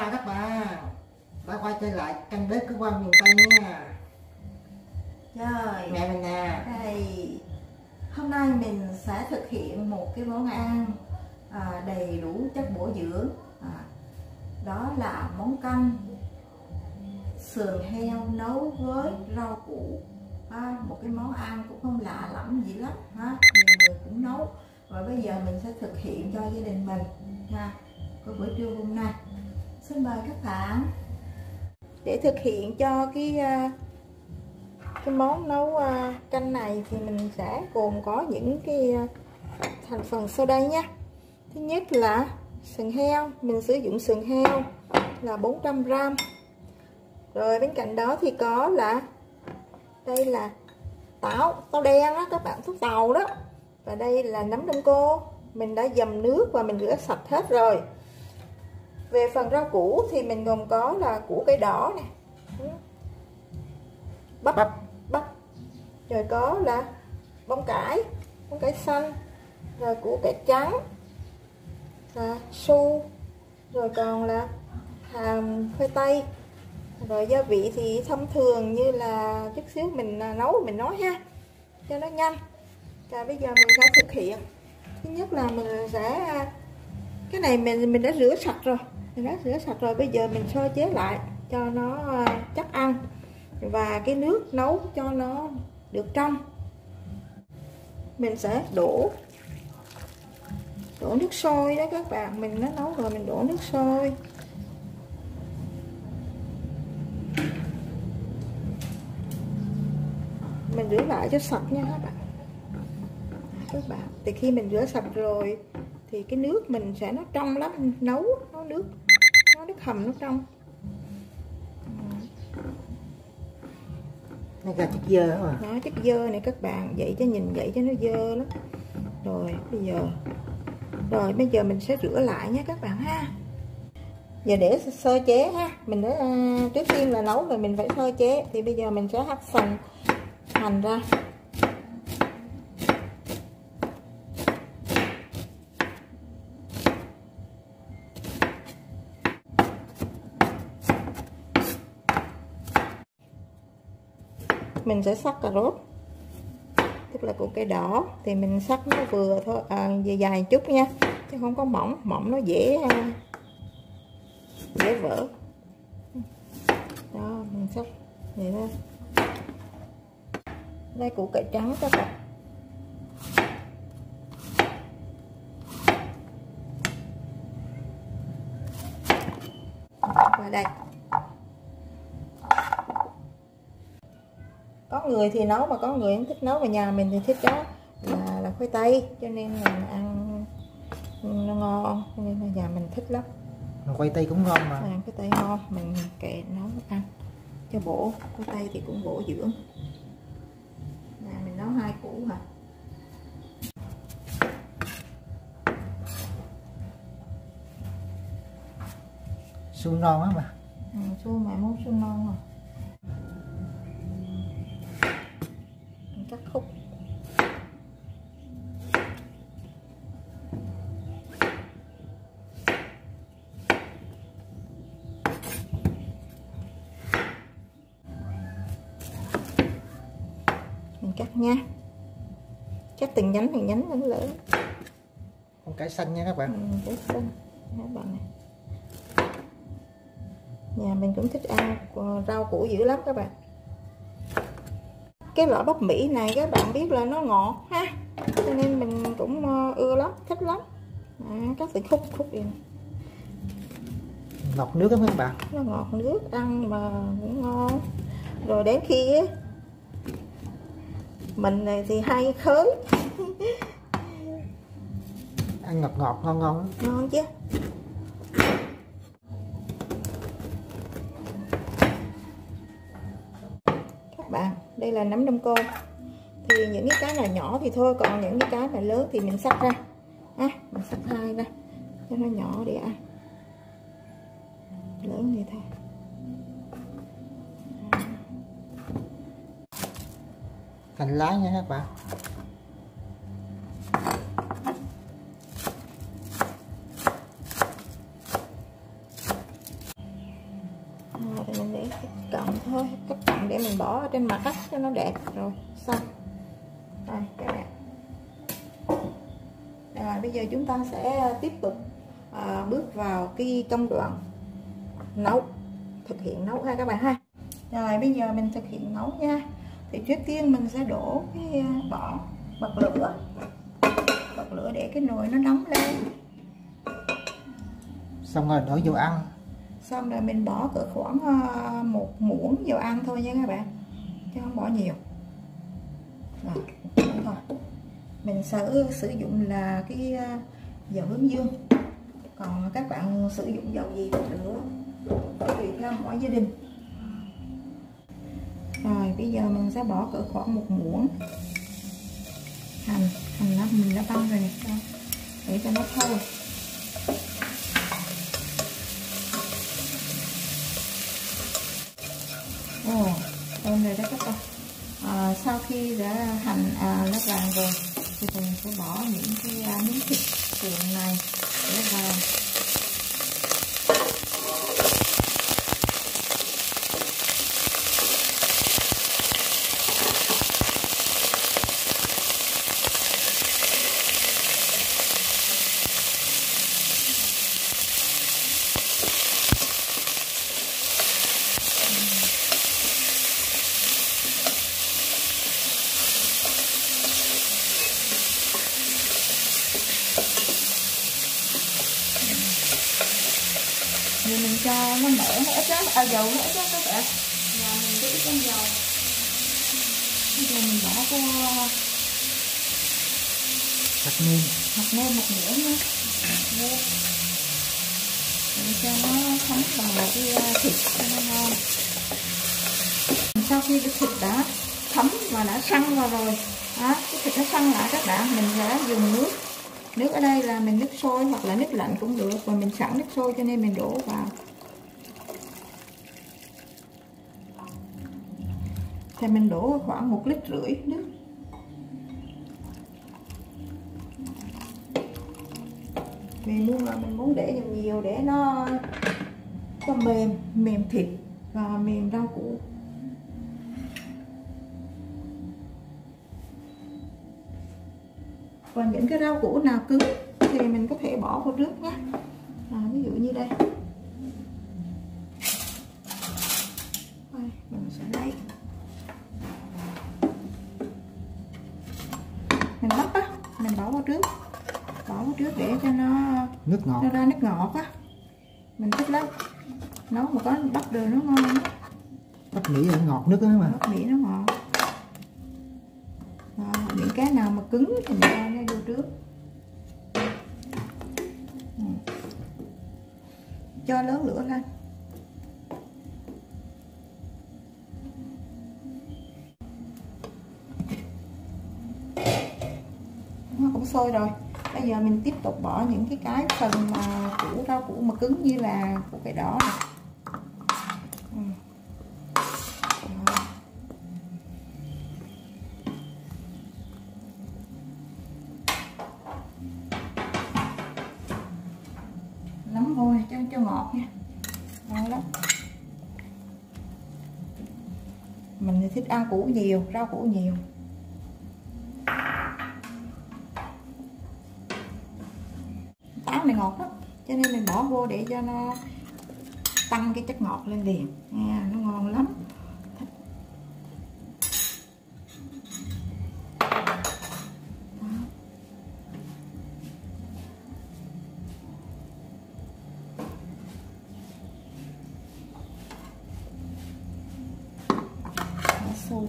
chào các bạn đã quay trở lại căn bếp của quan miền Tây nha. Rồi, mẹ mình nè. Đây. Hôm nay mình sẽ thực hiện một cái món ăn à, đầy đủ chất bổ dưỡng. À, đó là món canh sườn heo nấu với rau củ. À, một cái món ăn cũng không lạ lẫm gì lắm ha. Nhiều người cũng nấu. Và bây giờ mình sẽ thực hiện cho gia đình mình nha của bữa trưa hôm nay xin mời các bạn. Để thực hiện cho cái à, cái món nấu à, canh này thì mình sẽ gồm có những cái à, thành phần sau đây nha thứ nhất là sườn heo, mình sử dụng sườn heo là 400 gram. Rồi bên cạnh đó thì có là, đây là táo táo đen đó các bạn thuốc tàu đó. Và đây là nấm đông cô. Mình đã dầm nước và mình rửa sạch hết rồi về phần rau củ thì mình gồm có là củ cây đỏ nè. Bắp bắp. bắp. Rồi có là bông cải bông cải xanh rồi củ cải trắng là su rồi còn là hàm khoai tây. Rồi gia vị thì thông thường như là chút xíu mình à, nấu mình nói ha cho nó nhanh. Và bây giờ mình sẽ thực hiện. Thứ nhất là mình sẽ à, cái này mình mình đã rửa sạch rồi rác rửa sạch rồi, bây giờ mình sơ chế lại cho nó ờ, chắc ăn. Và cái nước nấu cho nó được trong. Mình sẽ đổ đổ nước sôi đó các bạn. Mình đã nấu rồi, mình đổ nước sôi. Mình rửa lại cho sạch nha các bạn. Các bạn, thì khi mình rửa sạch rồi thì cái nước mình sẽ nó trong lắm nấu nó nước nó nước hầm nó trong. Nó ra chất dơ mà đó chất dơ này các bạn vậy cho nhìn vậy cho nó dơ lắm. Rồi bây giờ rồi bây giờ mình sẽ rửa lại nha các bạn ha. Giờ để sơ chế ha mình đã à, trước tiên là nấu rồi mình phải sơ chế. Thì bây giờ mình sẽ hắt phần hành ra mình sẽ sắc cà rốt. Tức là củ cây đỏ thì mình sắc nó vừa thôi. À, dài dài chút nha chứ không có mỏng. Mỏng nó dễ dễ vỡ. Đó mình sắc vậy đó. Đây củ cải trắng các bạn. Và đây. Có người thì nấu mà có người không thích nấu và nhà mình thì thích đó. Là là khoai tây cho nên mình ăn nó ngon cho nên là nhà mình thích lắm. Mà quay tây cũng ngon mà. Ăn cái tây ngon mình kệ nấu ăn. Cho bổ khoai tây thì cũng bổ dưỡng. Nè mình nấu hai củ hả? Su non á mà ừ, su mẹ muốn su non rồi mình cắt khúc mình cắt nha cắt từng nhánh từng nhánh lớn lớn con cải xanh nha các bạn. Ừ, cái xanh. Các bạn này. Nhà mình cũng thích ăn rau củ dữ lắm các bạn. Cái loại bắp mỹ này các bạn biết là nó ngọt ha. Cho nên mình cũng ờ, ưa lắm thích lắm. À, các từng khúc khúc đi ngọt nước lắm các bạn. Nó ngọt nước ăn mà cũng ngon. Rồi đến khi mình này thì hay khới ăn ngọt ngọt ngon ngon. Ngon chứ. Các bạn đây là nấm đông cô thì những cái cái nào nhỏ thì thôi còn những cái cái mà lớn thì mình sắc ra. Ha mình sắc hai ra. Cho nó nhỏ để ăn. Lớn như thế. Hành lá nha các bạn thôi các bạn để mình bỏ trên mặt á cho nó đẹp. Rồi xong. Rồi các bạn. Rồi bây giờ chúng ta sẽ ờ, tiếp tục à, bước vào cái công đoạn nấu thực hiện nấu ha các bạn ha. Rồi bây giờ mình thực hiện nấu nha. Thì trước tiên mình sẽ đổ cái ờ, bỏ bật lửa. Bật lửa để cái nồi nó nóng lên. Xong rồi đổ dầu ăn xong rồi mình bỏ cỡ khoảng ờ, một muỗng dầu ăn thôi nha các bạn. Chứ không bỏ nhiều. Rồi thôi mình sẽ sử dụng là cái ờ, dầu hướng dương. Còn các bạn sử dụng dầu gì cũng được tùy theo mỗi gia đình. Rồi, bây giờ mình sẽ bỏ cỡ khoảng một muỗng. Hành hành nó mình đã băm rồi nè để cho nó thơm ồ thơm rồi đó các bạn à, sau khi đã hành à, nó vàng rồi. Thì mình sẽ bỏ những cái à, miếng thịt cuộn này để vào thì mình cho nó mỡ nó ít lắm. À dầu nó ít lắm các bạn. Nhà mình có ít dầu. Bây giờ mình bỏ vô hạt nêm. Hạt nêm một muỗng nữa. Để cho nó thấm vào cái à, thịt cho nó ngon. Sau khi cái thịt đã thấm và đã săn vào rồi đó, cái thịt nó săn lại các bạn mình sẽ dùng nước. Nước ở đây là mình nước sôi hoặc là nước lạnh cũng được và mình sẵn nước sôi cho nên mình đổ vào thì mình đổ khoảng một lít rưỡi nước. Vì muốn là mình muốn để nhiều nhiều để nó cho mềm mềm thịt và mềm rau củ. Còn những cái rau củ nào cứng thì mình có thể bỏ vào trước nhé. À, ví dụ như đây mình sẽ lấy mình lắp á vào trước. Bỏ vào trước để cho nó nước ngọt. nó ra nước ngọt á. Mình thích lắm. Nấu mà có bắp đường nó ngon lắm. Bắp mỹ là ngọt nước đó mà bắp mỹ nó ngọt. À, những cái nào mà cứng thì mình cho nó vô trước. Ừ. cho lớn lửa lên nó cũng sôi rồi. Bây giờ mình tiếp tục bỏ những cái cái phần mà củ rau củ mà cứng như là củ cải đỏ này. Nấm vôi cho cho ngọt nha. Ngon lắm. Mình thích ăn củ nhiều, rau củ nhiều. Táo này ngọt lắm. Cho nên mình bỏ vô để cho nó tăng cái chất ngọt lên liền. Nha nó ngon lắm Nó sôi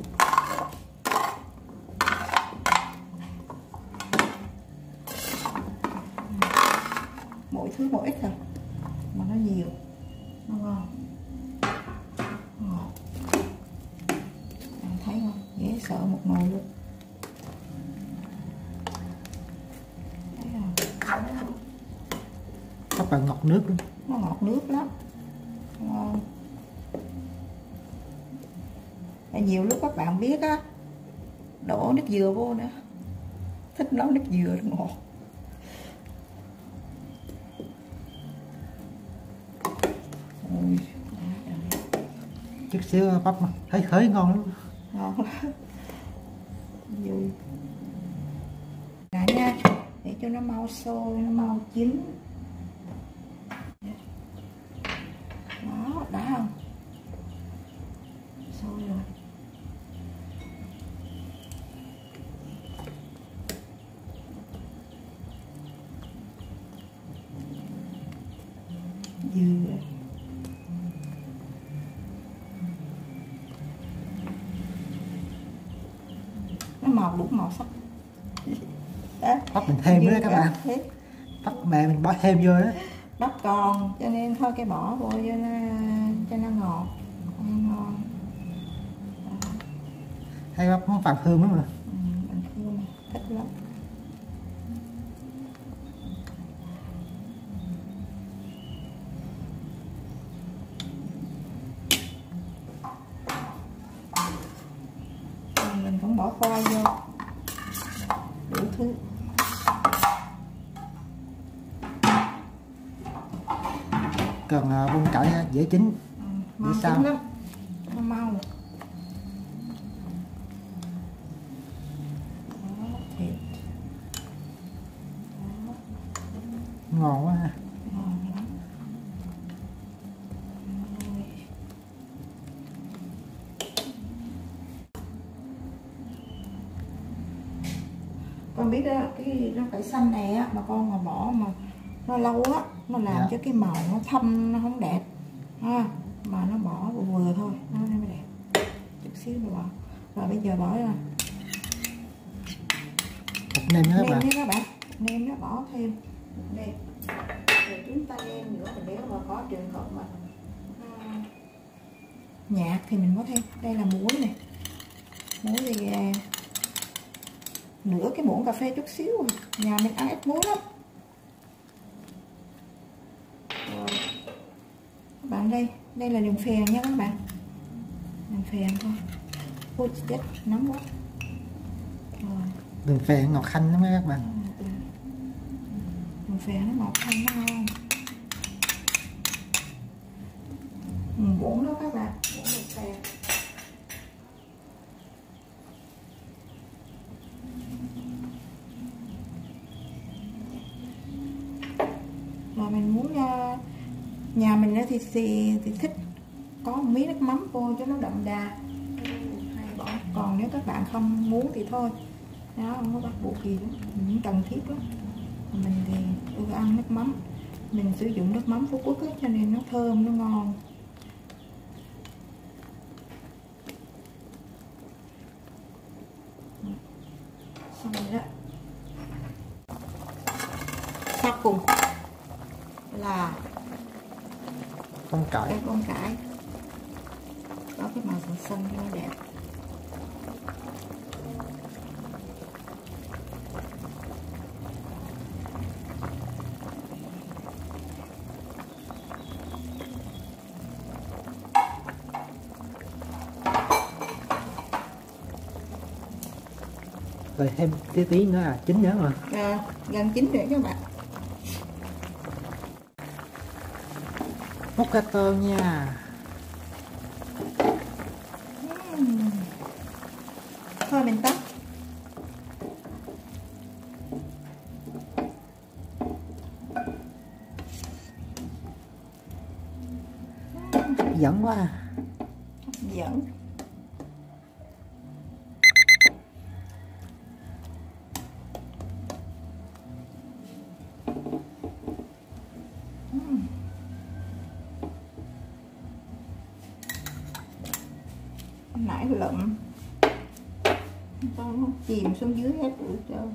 mỗi thứ mỗi ít thôi. Mà nó nhiều nó ngon. Ngọt bạn thấy không? Dễ sợ một nồi luôn. Các bạn ngọt nước luôn. Nó ngọt nước lắm. Ngon. Nhiều lúc các bạn biết á đổ nước dừa vô nữa. Thích nấu nước dừa ngọt chút xíu bắp thấy khởi ngon lắm. Ngon lắm. Vui lại nha, để cho nó mau sôi, nó mau chín đó đã không sôi rồi dừa nó màu đủ màu sắc. Đó. bắp mình thêm nữa các bạn. hết. bắp mẹ mình bỏ thêm vô đó. Bắp còn cho nên thôi cái bỏ vô cho nó cho nó ngọt ăn ngon. Hay bắp món phạm hương lắm mà ừ, thích lắm Rồi mình cũng bỏ khoai vô đủ thứ còn uh, bông cải á, dễ chín ừ, mau sao? lắm mau ngon quá ha. con biết đó cái rau cải xanh này á mà con mà bỏ mà nó lâu á nó làm Dạ. cho cái màu nó thâm nó không đẹp ha mà nó bỏ vừa vừa thôi. Nó mới đẹp. Chút xíu nữa bỏ. Rồi bây giờ bỏ ra. Bột nêm nữa các nêm bạn. nhé các bạn. Nêm nó bỏ thêm. Nêm. Rồi chúng ta nêm nữa mình nếu mà có trường hợp mà à, nhạt thì mình có thêm. Đây là muối này. Muối thì à, nửa cái muỗng cà phê chút xíu. Nhà mình ăn ít muối lắm rồi các bạn đây. Đây là đường phèn nha các bạn. Đường phèn thôi ôi chết nóng quá. Rồi. Đường phèn ngọt khanh lắm các bạn. Đường phèn nó ngọt thanh nó ngon ừ, muỗng đó các bạn. Muỗng đường phèn rồi mình muốn uh, nhà mình á thì, thì thì thích có một miếng nước mắm vô cho nó đậm đà. Hay bỏ còn nếu các bạn không muốn thì thôi. Đó không có bắt buộc gì đó những cần thiết lắm. Mình thì ưa ăn nước mắm. Mình sử dụng nước mắm phú quốc ấy, cho nên nó thơm nó ngon xong rồi đó sau cùng là con cải cái con cải. Có cái màu xanh xanh cho nó đẹp. Rồi thêm tí tí nữa à? Chín nữa mà à, gần chín rồi các bạn múc cá tôm nha Ừm. thôi mình tắt dẫn quá à. dẫn con nó chìm xuống dưới hết rồi trơn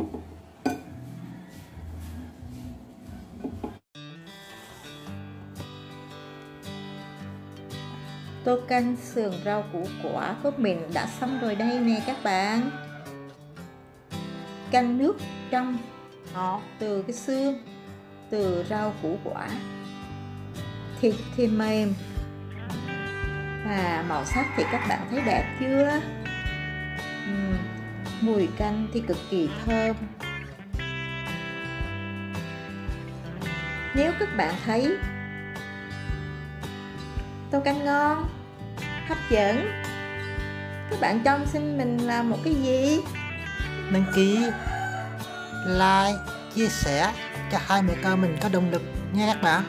tô canh sườn rau củ quả của mình đã xong rồi đây nè các bạn. Canh nước trong ngọt từ cái xương, từ rau củ quả. Thịt thì mềm. Và màu sắc thì các bạn thấy đẹp chưa? Mùi canh thì cực kỳ thơm. Nếu các bạn thấy tô canh ngon hấp dẫn các bạn trông xin mình làm một cái gì? Đăng ký like chia sẻ cho hai mẹ con mình có động lực nha các bạn.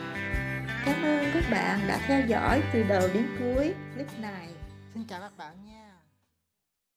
Cảm ơn các bạn đã theo dõi từ đầu đến cuối clip này. Xin chào các bạn nha